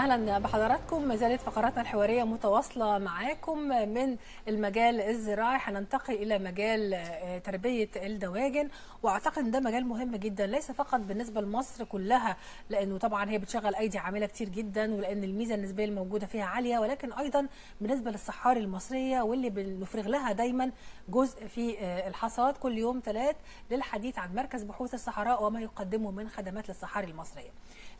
أهلا بحضراتكم. ما زالت فقراتنا الحوارية متواصلة معاكم من المجال الزراعي. هننتقل إلى مجال آه، تربية الدواجن. وأعتقد إن ده مجال مهم جدا ليس فقط بالنسبة لمصر كلها لأنه طبعا هي بتشغل أيدي عاملة كتير جدا ولأن الميزة النسبية الموجودة فيها عالية. ولكن أيضا بالنسبة للصحاري المصرية واللي بنفرغ لها دايما جزء في آه، الحصاد كل يوم ثلاث للحديث عن مركز بحوث الصحراء وما يقدمه من خدمات للصحاري المصرية.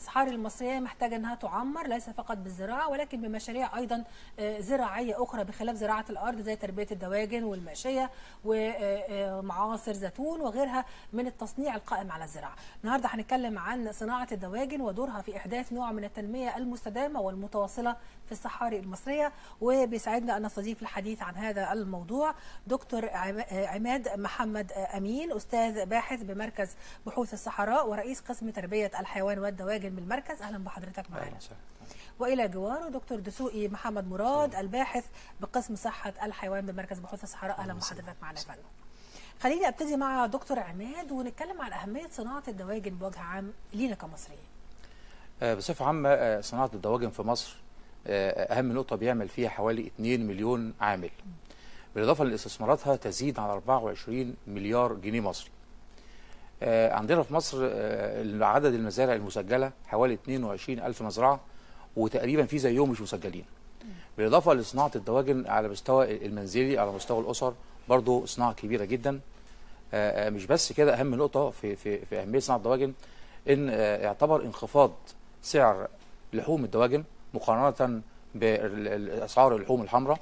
الصحاري المصرية محتاجة إنها تعمر ليس فقط بالزراعة ولكن بمشاريع أيضا آه، زراعية أخرى بخلاف زراعة الأرض زي تربية الدواجن والماشيه ومعاصر زيتون وغيرها من التصنيع القائم على الزراعة. النهارده هنتكلم عن صناعة الدواجن ودورها في إحداث نوع من التنمية المستدامة والمتواصلة في الصحاري المصرية وبيسعدنا أن نستضيف الحديث عن هذا الموضوع دكتور عم- عماد محمد أمين أستاذ باحث بمركز بحوث الصحراء ورئيس قسم تربية الحيوان والدواجن بالمركز أهلا بحضرتك معنا. أهلاً. وإلى جواره دكتور دسوقي محمد مراد الباحث بقسم صحة الحيوان بمركز بحوث الصحراء أهلا بحضرتك معنا يا فندم. خليني أبتدي مع دكتور عماد ونتكلم عن أهمية صناعة الدواجن بوجه عام لينا كمصريين. آه، بصفة عامة آه، صناعة الدواجن في مصر أهم نقطة بيعمل فيها حوالي 2 مليون عامل. بالإضافة لاستثماراتها تزيد على 24 مليار جنيه مصري. آه، عندنا في مصر آه، عدد المزارع المسجلة حوالي 22 ألف مزرعة وتقريبا في زيهم مش مسجلين. بالإضافة لصناعة الدواجن على مستوى المنزلي على مستوى الأسر برضو صناعة كبيرة جدا. آه، آه، مش بس كده أهم نقطة في في في أهمية صناعة الدواجن إن آه، يعتبر انخفاض سعر لحوم الدواجن. مقارنة بأسعار اللحوم الحمراء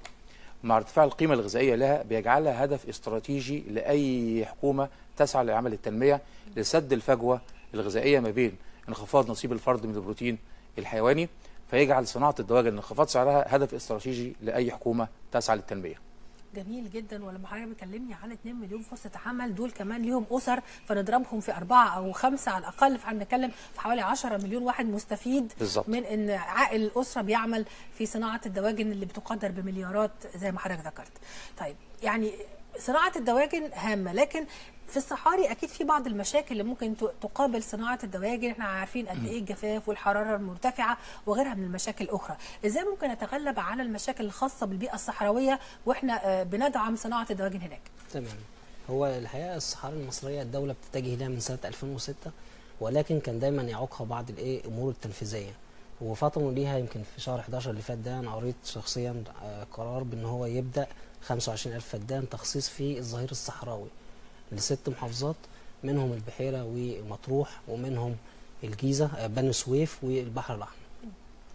مع ارتفاع القيمة الغذائية لها بيجعلها هدف استراتيجي لأي حكومة تسعى لعمل التنمية لسد الفجوة الغذائية ما بين انخفاض نصيب الفرد من البروتين الحيواني فيجعل صناعة الدواجن انخفاض سعرها هدف استراتيجي لأي حكومة تسعى للتنمية. جميل جدا ولما حضرتك بتكلمني عن 2 مليون فرصة عمل دول كمان ليهم أسر فنضربهم في أربعة أو خمسة على الأقل فهنتكلم في حوالي 10 مليون واحد مستفيد بالظبط. من إن عائل الأسرة بيعمل في صناعة الدواجن اللي بتقدر بمليارات زي ما حضرتك ذكرت. طيب يعني صناعة الدواجن هامة لكن في الصحاري أكيد في بعض المشاكل اللي ممكن تقابل صناعة الدواجن. إحنا عارفين قد إيه الجفاف والحرارة المرتفعة وغيرها من المشاكل الأخرى. إزاي ممكن نتغلب على المشاكل الخاصة بالبيئة الصحراوية وإحنا آه، بندعم صناعة الدواجن هناك؟ تمام. هو الحقيقة الصحاري المصرية الدولة بتتجه لها من سنة 2006 ولكن كان دايما يعوقها بعض الإيه أمور التنفيذية. وفطنوا ليها يمكن في شهر 11 اللي فات ده أنا قريت شخصيا آه، قرار بإن هو يبدأ 25000 فدان تخصيص في الظهير الصحراوي. لست محافظات منهم البحيرة ومطروح ومنهم الجيزة آه، بني سويف والبحر الأحمر.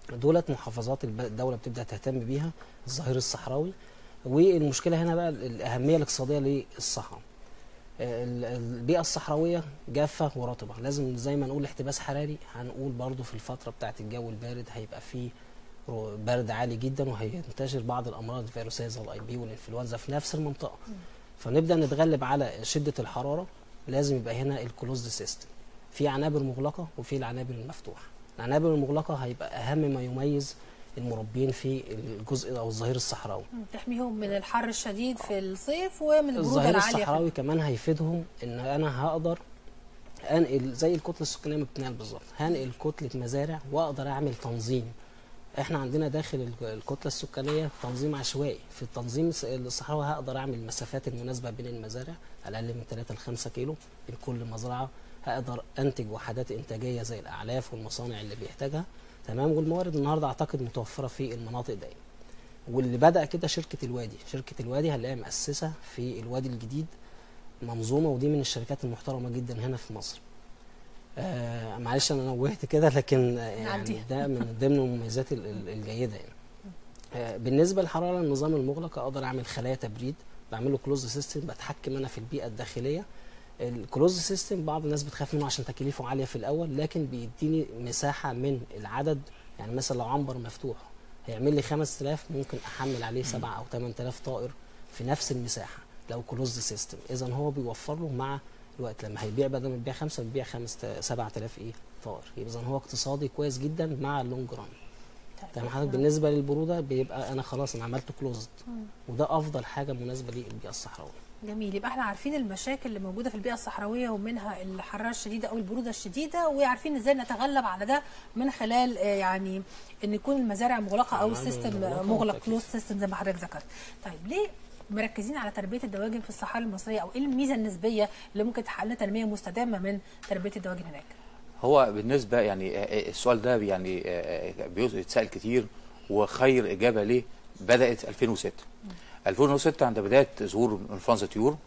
دولت محافظات الدولة بتبدأ تهتم بيها الظهير الصحراوي. والمشكلة هنا بقى الأهمية الاقتصادية للصحراء. ال- البيئة الصحراوية جافة ورطبة. لازم زي ما نقول احتباس حراري. هنقول برضو في الفترة بتاعه الجو البارد هيبقى فيه برد عالي جدا وهينتشر بعض الأمراض الفيروسيه زي ال IB والإنفلونزا في نفس المنطقة. فنبدأ نتغلب على شدة الحرارة. لازم يبقى هنا ال closed system في عنابر مغلقة وفي العنابر المفتوحة. العنابر المغلقة هيبقى أهم ما يميز المربين في الجزء أو الظهير الصحراوي. تحميهم من الحر الشديد في الصيف ومن البروده الظهير العالية في الصحراوي كمان هيفيدهم إن أنا هقدر انقل زي الكتلة السكانيه ما بتنقل بالظبط. هنقل كتلة مزارع وأقدر أعمل تنظيم إحنا عندنا داخل ال- الكتلة السكانية تنظيم عشوائي. في التنظيم الصحراوي هقدر أعمل المسافات المناسبة بين المزارع على الأقل من 3 ل 5 كيلو. بين كل مزرعة هقدر أنتج وحدات إنتاجية زي الأعلاف والمصانع اللي بيحتاجها. تمام؟ والموارد النهارده أعتقد متوفرة في المناطق دي واللي بدأ كده شركة الوادي. شركة الوادي هنلاقيها مؤسسة في الوادي الجديد منظومة ودي من الشركات المحترمة جدا هنا في مصر. آه معلش أنا نوهت كده لكن يعني. ده من ضمن المميزات ال- ال- الجيدة يعني. آه بالنسبة للحراره النظام المغلق أقدر أعمل خلايا تبريد بعمل له closed system بتحكم أنا في البيئة الداخلية. ال closed system بعض الناس بتخاف منه عشان تكاليفه عالية في الأول لكن بيديني مساحة من العدد. يعني مثلا لو عنبر مفتوح هيعمل لي 5000 ممكن أحمل عليه 7 أو 8000 طائر في نفس المساحة لو closed system اذا هو بيوفر له مع الوقت لما هيبيع بدل ما يبيع 5 بيبيع 5 7000 إيه طائر اذا هو اقتصادي كويس جدا مع ال long run تمام؟ حضرتك بالنسبة للبرودة بيبقى أنا خلاص أنا عملت closed وده أفضل حاجة مناسبة للبيئه الصحراوية. جميل. يبقى إحنا عارفين المشاكل اللي موجودة في البيئة الصحراوية ومنها الحرارة الشديدة أو البرودة الشديدة وعارفين إزاي نتغلب على ده من خلال آه، يعني إن يكون المزارع مغلقة أو ال system مغلق. closed system زي ما حضرتك ذكرت. طيب ليه مركزين على تربية الدواجن في الصحراء المصرية أو إيه الميزة النسبية اللي ممكن تحقق لنا تنمية مستدامة من تربية الدواجن هناك؟ هو بالنسبة يعني آه، السؤال ده يعني آه، آه، بيتسال كتير وخير إجابة ليه بدأت 2006 2006 عند بداية ظهور انفلونزا طيور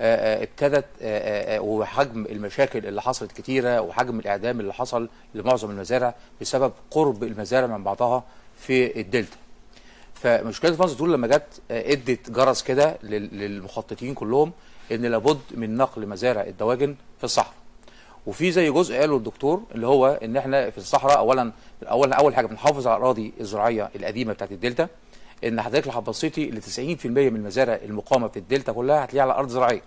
آه، آه، ابتدت آه، آه، وحجم المشاكل اللي حصلت كتيرة وحجم الإعدام اللي حصل لمعظم المزارع بسبب قرب المزارع من بعضها في الدلتا. فمشكلة انفلونزا الطيور لما جت آه، ادت جرس كده لل- للمخططين كلهم إن لابد من نقل مزارع الدواجن في الصحراء. وفي زي جزء قاله الدكتور اللي هو إن إحنا في الصحراء اولا اولا أول حاجة بنحافظ على الأراضي الزراعية القديمة بتاعت الدلتا إن حضرتك لو بصيتي ل 90% من المزارع المقامه في الدلتا كلها هتلاقيها على أرض زراعية.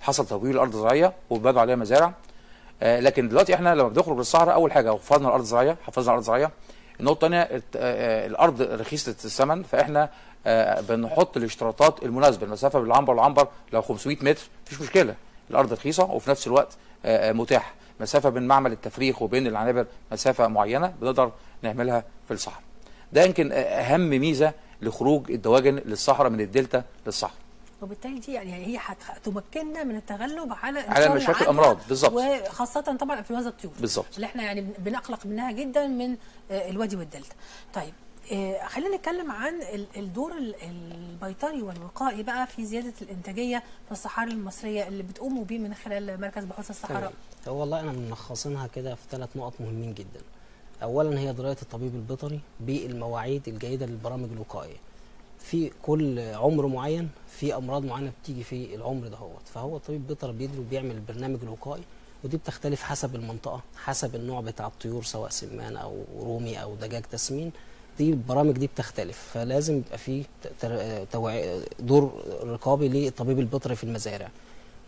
حصل تطوير الأرض الزراعيه وبنوا عليها مزارع. آه لكن دلوقتي إحنا لما بنخرج للصحراء أول حاجة حفظنا الأرض الزراعية حفظنا الأرض الزراعية النقطه الثانية آه، آه، الأرض رخيصة الثمن فإحنا آه، بنحط الاشتراطات المناسبة المسافة بين العنبر والعنبر لو 500 متر مفيش مشكلة. الأرض رخيصة وفي نفس الوقت آه، آه، متاح مسافة بين معمل التفريخ وبين العنابر مسافة معينة بنقدر نعملها في الصحراء. ده يمكن أهم ميزة لخروج الدواجن للصحراء من الدلتا للصحراء. وبالتالي دي يعني هي هتمكننا من التغلب على على مشاكل العدوى الأمراض، بالظبط. وخاصة طبعا انفلونزا الطيور. بالظبط. اللي إحنا يعني بن- بنقلق منها جدا من آه، الوادي والدلتا. طيب آه، خلينا نتكلم عن ال- الدور ال- البيطري والوقائي بقى في زيادة الإنتاجية في الصحاري المصرية اللي بتقوموا بيه من خلال مركز بحوث الصحراء. هو والله أنا ملخصينها كده في ثلاث نقط مهمين جدا. اولا هي درايه الطبيب البيطري بالمواعيد الجيدة للبرامج الوقائية. في كل عمر معين في أمراض معينة بتيجي في العمر دهوت فهو الطبيب البيطري بيدري وبيعمل البرنامج الوقائي ودي بتختلف حسب المنطقة حسب النوع بتاع الطيور سواء سمان أو رومي أو دجاج تسمين. دي البرامج دي بتختلف فلازم يبقى في دور رقابي للطبيب البيطري في المزارع.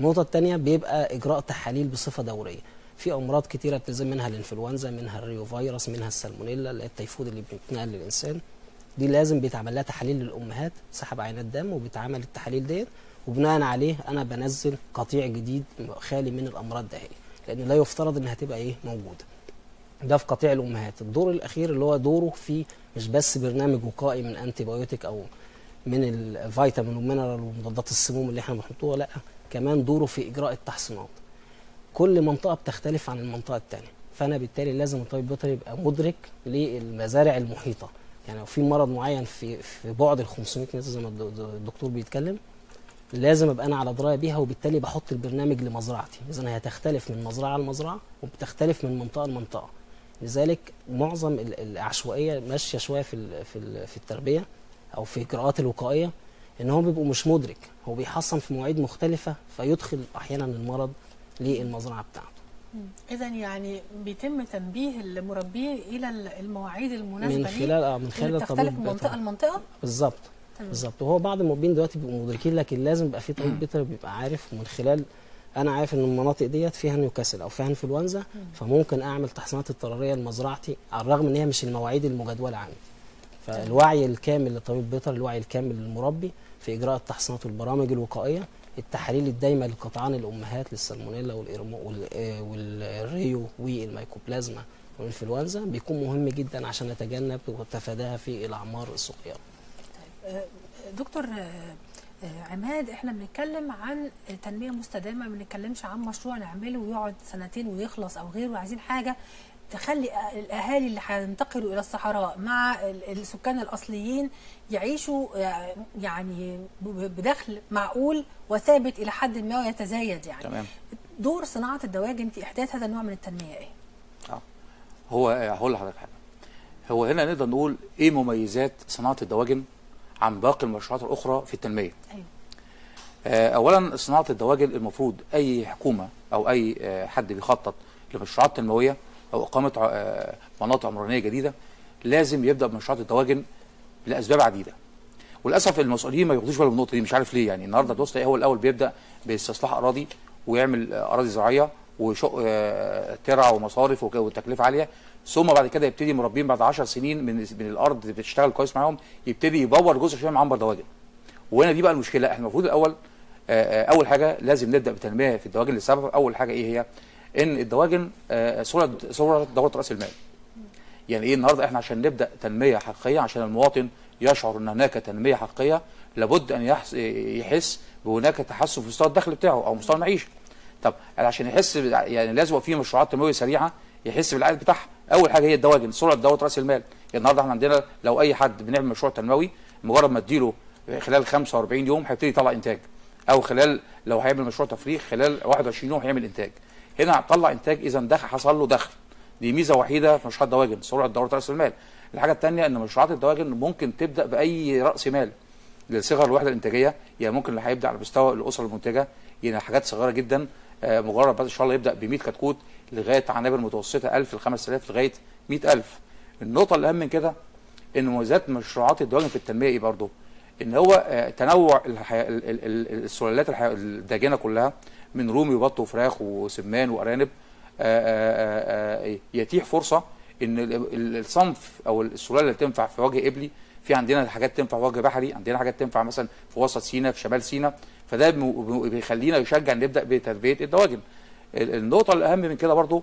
النقطة الثانية بيبقى إجراء تحاليل بصفة دورية. في أمراض كتيرة بتلزم منها الإنفلونزا منها ال reovirus منها السالمونيلا التيفود اللي بيتنقل للإنسان. دي لازم بيتعمل لها تحاليل للأمهات سحب عينات دم وبيتعمل التحاليل ديت وبناء عليه أنا بنزل قطيع جديد خالي من الأمراض ده لأن لا يفترض إنها تبقى إيه موجودة. ده في قطيع الأمهات. الدور الأخير اللي هو دوره في مش بس برنامج وقائي من antibiotic أو من الفيتامين وال mineral ومضادات السموم اللي إحنا بنحطوها لا كمان دوره في إجراء التحصينات. كل منطقة بتختلف عن المنطقة الثانية فأنا بالتالي لازم الطبيب البيطري يبقى مدرك للمزارع المحيطة. يعني لو في مرض معين في في بعد ال 500 متر زي ما الد- الدكتور بيتكلم لازم أبقى أنا على دراية بيها وبالتالي بحط البرنامج لمزرعتي. اذا هي تختلف من مزرعة لمزرعة وبتختلف من منطقة لمنطقة. لذلك معظم ال- العشوائية ماشية شوية في في في التربية أو في الاجراءات الوقائية إن هو بيبقى مش مدرك. هو بيحصن في مواعيد مختلفة فيدخل أحيانا المرض للمزرعة بتاعته. اذا يعني بيتم تنبيه المربيه إلى المواعيد المناسبة من خلال آه من اللي خلال بتختلف الطبيب من منطقه. لمنطقة؟ بالظبط. بالظبط. وهو بعض المربين دلوقتي بيبقوا مدركين لكن لازم يبقى في طبيب بيطري بيبقى عارف من خلال أنا عارف إن المناطق ديت فيها نيوكاسل أو فيها إنفلونزا فممكن أعمل تحصينات اضطرارية لمزرعتي على الرغم إن هي مش المواعيد المجدولة عندي. فالوعي الكامل للطبيب البيطري الوعي الكامل للمربي في إجراء التحصينات والبرامج الوقائية التحاليل الدايمة لقطعان الأمهات للسالمونيلا آه وال Reo والميكوبلازما والإنفلونزا بيكون مهم جدا عشان نتجنب وتفاداها في الأعمار الصغيره آه، دكتور آه، آه، عماد إحنا بنتكلم عن تنمية مستدامة ما بنتكلمش عن مشروع نعمله ويقعد سنتين ويخلص أو غيره. عايزين حاجة تخلي الأهالي اللي هينتقلوا إلى الصحراء مع ال- السكان الأصليين يعيشوا آه، يعني بدخل معقول وثابت إلى حد ما ويتزايد يعني. تمام. دور صناعة الدواجن في إحداث هذا النوع من التنمية إيه؟ هو هقول لحضرتك حاجة. هو هنا نقدر نقول إيه مميزات صناعة الدواجن عن باقي المشروعات الأخرى في التنمية؟ أيوه. آه، اولا صناعة الدواجن المفروض أي حكومة أو أي آه، حد بيخطط لمشروعات تنموية أو إقامة آه، مناطق عمرانية جديدة لازم يبدأ بمشروعات الدواجن لأسباب عديدة. وللأسف المسؤولين ما ياخدوش بالهم النقطة دي مش عارف ليه. يعني النهارده تبص تلاقي هو الأول بيبدأ باستصلاح أراضي ويعمل آه، أراضي زراعية وشق آه، ترع ومصارف وتكلفة عالية. ثم بعد كده يبتدي مربين بعد 10 سنين من من الأرض بتشتغل كويس معاهم يبتدي يبور جزء من عنبر دواجن وهنا دي بقى المشكلة. إحنا المفروض الأول أول حاجة لازم نبدأ بتنمية في الدواجن لسبب أول حاجة إيه هي؟ إن الدواجن آه، سرعه سرعه دورة رأس المال. يعني إيه النهارده إحنا عشان نبدأ تنمية حقيقية عشان المواطن يشعر إن هناك تنمية حقيقية لابد أن يحس بهناك تحسن في مستوى الدخل بتاعه أو مستوى المعيشة. طب عشان يحس يعني لازم في مشروعات تنموية سريعة يحس بالعائد بتاعها. أول حاجة هي الدواجن سرعه دورة رأس المال. يعني النهارده إحنا عندنا لو أي حد بنعمل مشروع تنموي مجرد ما اديله خلال 45 يوم هيبتدي يطلع إنتاج. أو خلال لو هيعمل مشروع تفريغ خلال 21 يوم هيعمل إنتاج. هنا طلع إنتاج إذا دخل حصل له دخل. دي ميزة وحيدة في مشروعات الدواجن سرعه دوره رأس المال. الحاجة الثانية إن مشروعات الدواجن ممكن تبدأ بأي رأس مال. لصغر الوحدة الإنتاجية يعني ممكن اللي هيبدأ على مستوى الأسرة المنتجة يعني حاجات صغيرة جدا. آه، مجرد بس إن شاء الله يبدأ ب 100 كتكوت لغاية عنابر متوسطة 1000 ل 5000 لغاية 100000 النقطة الأهم من كده إن مميزات مشروعات الدواجن في التنمية إيه برضه؟ إن هو آه، تنوع السلالات. الداجنه كلها من رومي وبط وفراخ وسمان وأرانب آه، آه، آه، يتيح فرصة إن ال- ال- الصنف أو السلالة اللي تنفع في وجه قبلي في عندنا حاجات تنفع في وجه بحري عندنا حاجات تنفع مثلا في وسط سيناء في شمال سيناء فده بيخلينا يشجع نبدأ بتربية الدواجن. ال- النقطة الأهم من كده برضو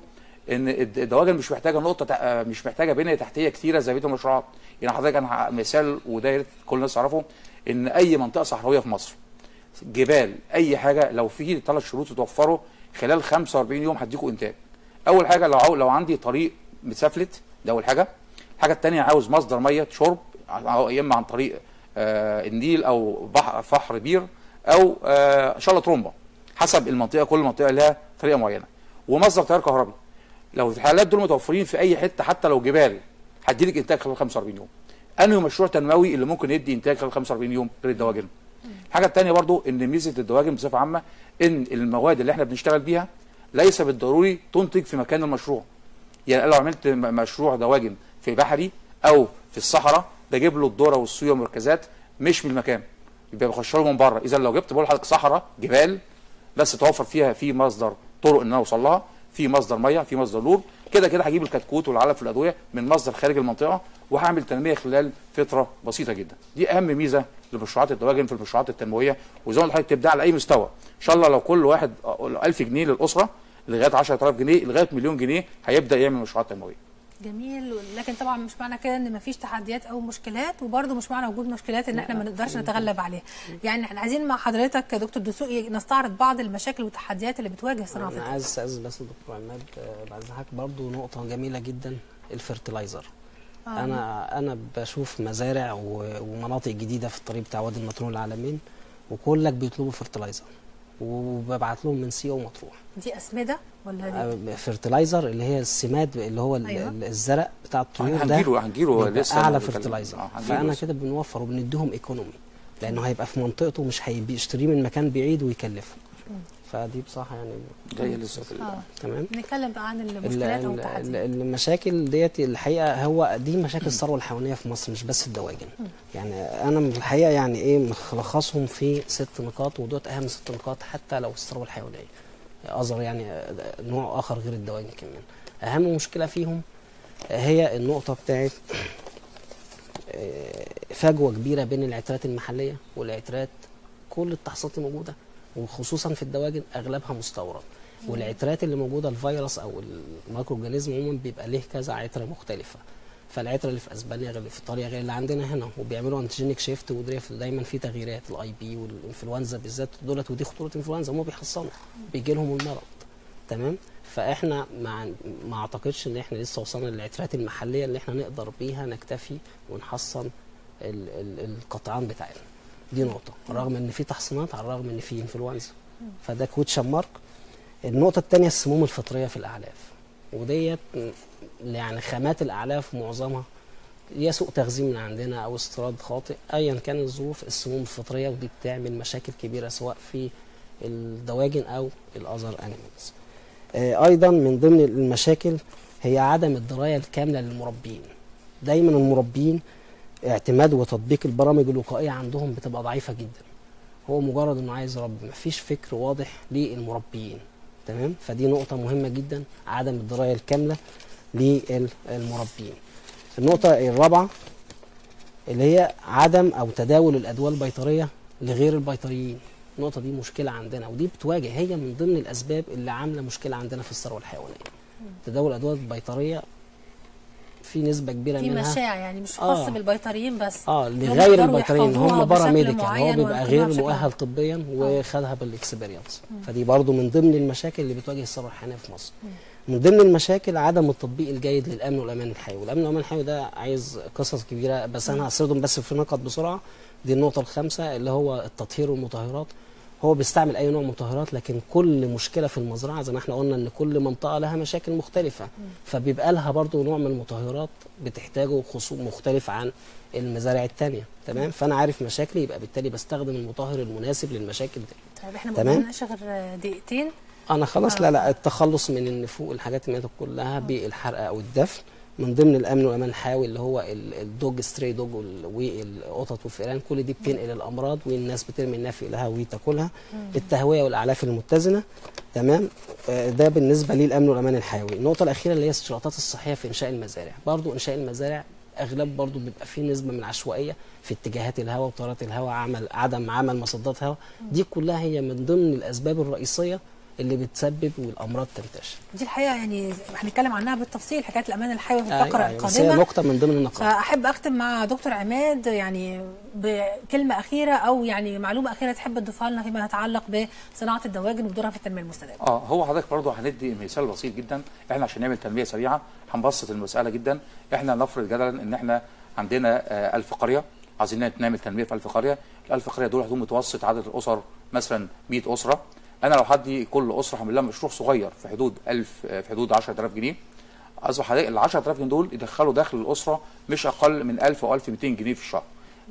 إن الد- الدواجن مش محتاجة نقطة مش محتاجة بنية تحتية كتيرة زي بقيه المشروعات يعني حضرتك أنا مثال وده كل الناس تعرفه إن أي منطقة صحراوية في مصر جبال أي حاجة لو في ثلاث شروط تتوفروا خلال 45 يوم هديكوا إنتاج. أول حاجة لو لو عندي طريق متسفلت ده أول حاجة. الحاجة الثانية عاوز مصدر مية شرب يا إما عن طريق آه النيل أو بحر فحر بير أو آه الله ترومبه حسب المنطقة كل منطقة لها طريقة معينة. ومصدر تيار كهربي. لو الحالات دول متوفرين في أي حتة حتى لو جبال هديلك إنتاج خلال 45 يوم. أنهي مشروع تنموي اللي ممكن يدي إنتاج خلال 45 يوم غير الدواجن؟ الحاجة الثانية برضو إن ميزة الدواجن بصفة عامة إن المواد اللي إحنا بنشتغل بيها ليس بالضروري تنتج في مكان المشروع. يعني لو عملت مشروع دواجن في بحري أو في الصحراء بجيب له الذرة والصويا والمركزات مش من المكان. يبقى بخش له من بره. إذا لو جبت بقول لحضرتك صحراء جبال بس توفر فيها في مصدر طرق إن أنا أوصل لها في مصدر مية في مصدر نور كده كده هجيب الكتكوت والعلف والأدوية من مصدر خارج المنطقة وهعمل تنمية خلال فترة بسيطة جدا. دي أهم ميزة لمشروعات الدواجن في المشروعات التنموية وزي ما قلت لحضرتك تبدأ على أي مستوى. إن شاء الله لو كل واحد 1000 جنيه للأسرة لغاية 10000 جنيه لغاية مليون جنيه هيبدأ يعمل مشروعات تنموية. جميل. لكن طبعا مش معنى كده إن مفيش تحديات أو مشكلات وبرده مش معنى وجود مشكلات إن إحنا ما نقدرش نتغلب عليها. يعني إحنا عايزين مع حضرتك يا دكتور دسوقي نستعرض بعض المشاكل والتحديات اللي بتواجه صناعة أنا عايز استاذن بس الدكتور عماد آه، بعد حضرتك برضو نقطة جميلة جدا ال fertilizer. آه. أنا أنا بشوف مزارع ومناطق جديدة في الطريق بتاع وادي النطرون العلمين وكلك بيطلبوا fertilizer وببعت لهم من سيوة مطروح دي أسمدة ولا دي؟ fertilizer اللي هي السماد اللي هو أيوة. ال- الزرق بتاع الطيور ده هنجيله هنجيله لسه أعلى fertilizer آه، فأنا. كده بنوفر وبنديهم economy لأنه هيبقى في منطقته مش هيشتريه من مكان بعيد ويكلفه فدي بصراحة يعني جاي لسه آه. تمام. نتكلم بقى عن ال- المشكلات أو التحديات المشاكل ديت الحقيقة هو دي مشاكل الثروة الحيوانية في مصر مش بس الدواجن. يعني أنا الحقيقة يعني إيه ملخصهم في ست نقاط ودوت أهم ست نقاط حتى لو الثروة الحيوانية. أظهر يعني نوع آخر غير الدواجن كمان. أهم مشكلة فيهم هي النقطة بتاعت آه، فجوة كبيرة بين العترات المحلية والعترات كل التحصينات الموجودة. وخصوصا في الدواجن أغلبها مستورد. والعترات اللي موجودة الفيروس أو ال micro organism عموما بيبقى ليه كذا عتره مختلفة. فالعتره اللي في أسبانيا غير اللي في إيطاليا غير اللي عندنا هنا وبيعملوا antigenic shift و drift دايما في تغييرات ال IB والإنفلونزا بالذات دولت ودي خطورة الانفلونزا هم بيحصنوا بيجي لهم المرض. تمام؟ فإحنا ما ما أعتقدش إن إحنا لسه وصلنا للعترات المحلية اللي إحنا نقدر بيها نكتفي ونحصن ال ال القطعان بتاعنا. دي نقطة رغم إن في تحصينات على الرغم إن في انفلونزا فده كوتشن مارك. النقطة الثانية السموم الفطرية في الأعلاف. وديت يعني خامات الأعلاف معظمها يا سوء تخزين من عندنا أو استيراد خاطئ ايا كان الظروف السموم الفطرية ودي بتعمل مشاكل كبيرة سواء في الدواجن أو الاذر انيمالز أيضا من ضمن المشاكل هي عدم الدراية الكاملة للمربين. دايما المربين اعتماد وتطبيق البرامج الوقائيه عندهم بتبقى ضعيفة جدا. هو مجرد إنه عايز يربي مفيش فكر واضح للمربيين. تمام؟ فدي نقطة مهمة جدا عدم الدراية الكاملة للمربيين. النقطة الرابعة اللي هي عدم أو تداول الأدوية البيطرية لغير البيطريين. النقطة دي مشكلة عندنا ودي بتواجه هي من ضمن الأسباب اللي عاملة مشكلة عندنا في الثروة الحيوانية. تداول الأدوية البيطرية في نسبة كبيرة في منها. مشاع يعني مش آه. خاص بالبيطريين بس. آه لغير البيطريين هم paramedical. هو بيبقى غير مؤهل طبيا وخدها بال experience فدي برضو من ضمن المشاكل اللي بتواجه الثروه الحيوانيه في مصر. من ضمن المشاكل عدم التطبيق الجيد للأمن والأمان الحيوي. والامن والأمان الحيوي ده عايز قصص كبيرة بس أنا هسردهم بس في نقط بسرعة. دي النقطة الخامسة اللي هو التطهير والمطهرات. هو بيستعمل أي نوع مطهرات لكن كل مشكلة في المزرعة زي ما إحنا قلنا إن كل منطقة لها مشاكل مختلفة. فبيبقى لها برضو نوع من المطهرات بتحتاجه خصوم مختلف عن المزارع التانية. تمام؟ فأنا عارف مشاكلي يبقى بالتالي بستخدم المطهر المناسب للمشاكل دي. طيب إحنا ما غير دقيقتين. أنا خلاص آه. لا لا التخلص من النفوق الحاجات اللي كلها بالحرق أو الدفن. من ضمن الأمن والامان الحيوي اللي هو ال- الـ dog stray dog وال- والقطط والفئران كل دي بتنقل الأمراض والناس بترمي النافق لها وتاكلها التهوية والأعلاف المتزنة تمام؟ آه، ده بالنسبة للأمن والأمان الحيوي. النقطة الأخيرة اللي هي الاشتراطات الصحية في إنشاء المزارع. برضو إنشاء المزارع أغلب برضو بيبقى فيه نسبة من العشوائية في اتجاهات الهواء وتيارات الهواء عمل عدم عمل مصدات هواء. دي كلها هي من ضمن الأسباب الرئيسية اللي بتسبب والأمراض تنتشر. دي الحقيقة يعني هنتكلم عنها بالتفصيل حكاية الامان الحيوي في أيوة، الفقرة أيوة، بس هي القادمة. نقطة من ضمن النقاط. فأحب أختم مع دكتور عماد يعني بكلمة أخيرة أو يعني معلومة أخيرة تحب تضيفها لنا فيما يتعلق بصناعة الدواجن ودورها في التنمية المستدامة. آه هو حضرتك برضه هندي مثال بسيط جدا. إحنا عشان نعمل تنمية سريعة هنبسط المسألة جدا. إحنا نفرض جدلا إن إحنا عندنا آه 1000 قرية. عايزين نعمل تنمية في 1000 قرية. ال 1000 قرية دول هتكون متوسط عدد الأسر مثلا 100 أسرة. أنا لو هدي كل اسره هعمل لها مشروع صغير في حدود 1000 آه، في حدود 10000 جنيه أصبح ال 10000 جنيه دول يدخلوا داخل الأسرة مش أقل من 1000 أو 1200 جنيه في الشهر.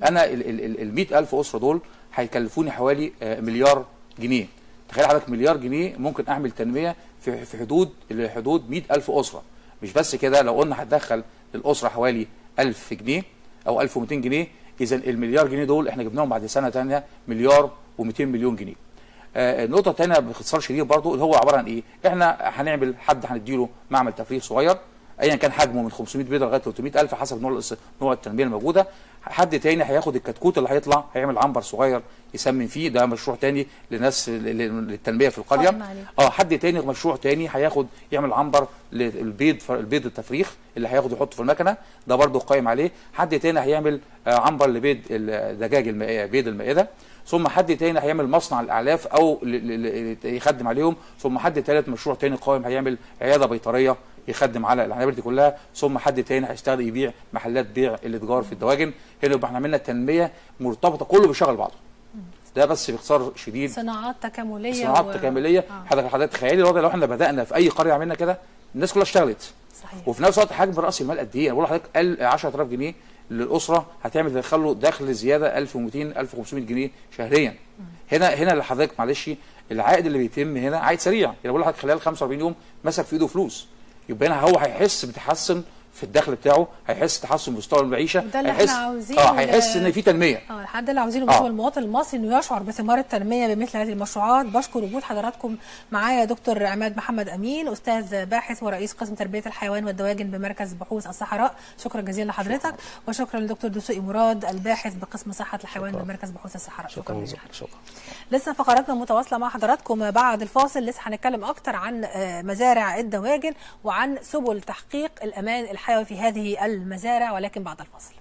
أنا ال 100000 أسرة دول هيكلفوني حوالي آه، مليار جنيه. تخيل حضرتك مليار جنيه ممكن أعمل تنمية في في حدود حدود 100000 أسرة. مش بس كده لو قلنا هتدخل للاسره حوالي 1000 جنيه أو 1200 جنيه اذا المليار جنيه دول إحنا جبناهم بعد سنة ثانية مليار و200 مليون جنيه. آه، النقطه الثانية باختصار شديد برضو اللي هو عبارة عن إيه؟ إحنا هنعمل حد هنديله معمل تفريغ صغير ايا كان حجمه من 500 بيضه لغاية 300 ألف حسب نوع نوع التنميه الموجودة. حد تاني هياخد الكتكوت اللي هيطلع هيعمل عنبر صغير يسمن فيه ده مشروع تاني لناس للتنميه في القرية. آه حد تاني مشروع تاني هياخد يعمل عنبر للبيض البيض التفريخ اللي هياخده يحطه في المكنة ده برضه قايم عليه. حد تاني هيعمل آه، عنبر لبيض الدجاج المائده بيض المائدة. ثم حد تاني هيعمل مصنع الاعلاف أو يخدم عليهم. ثم حد تالت مشروع تاني قائم هيعمل عيادة بيطرية يخدم على العنابر دي كلها. ثم حد تاني هيشتغل يبيع محلات بيع الإتجار في الدواجن. هنا يبقى إحنا عملنا تنمية مرتبطة كله بيشغل بعضه. ده بس باختصار شديد. صناعات تكاملية صناعات و- تكاملية. آه. حضرتك حضرتك تخيلي الوضع لو إحنا بدأنا في أي قرية عملنا كده الناس كلها اشتغلت. صحيح. وفي نفس الوقت حجم رأس المال قد إيه؟ أنا بقول لحضرتك قال 10000 جنيه. للأسرة هتعمل تدخله دخل زيادة 1200 1500 جنيه شهريا. هنا هنا اللي حضرتك معلش العائد اللي بيتم هنا عائد سريع. يعني بقول لحضرتك خلال 45 يوم مسك في إيده فلوس يبقى هنا هو هيحس بتحسن في الدخل بتاعه هيحس تحسن مستوى المعيشة وده اللي هيحس إحنا عاوزينه آه هيحس إن في تنمية. آه الحد اللي عاوزينه بالنسبة آه. للمواطن المصري إنه يشعر بثمار التنمية بمثل هذه المشروعات. بشكر وجود حضراتكم معايا دكتور عماد محمد أمين أستاذ باحث ورئيس قسم تربية الحيوان والدواجن بمركز بحوث الصحراء. شكرا جزيلا لحضرتك. وشكرا للدكتور دسوقي مراد الباحث بقسم صحة الحيوان شكرا. بمركز بحوث الصحراء. شكرا جزيلا جزيلا. شكرا. لسه فقراتنا متواصلة مع حضراتكم. بعد الفاصل لسه هنتكلم أكتر عن آه، مزارع الدواجن وعن سبل تحقيق الأمان الحيوي في هذه المزارع ولكن بعد الفاصل.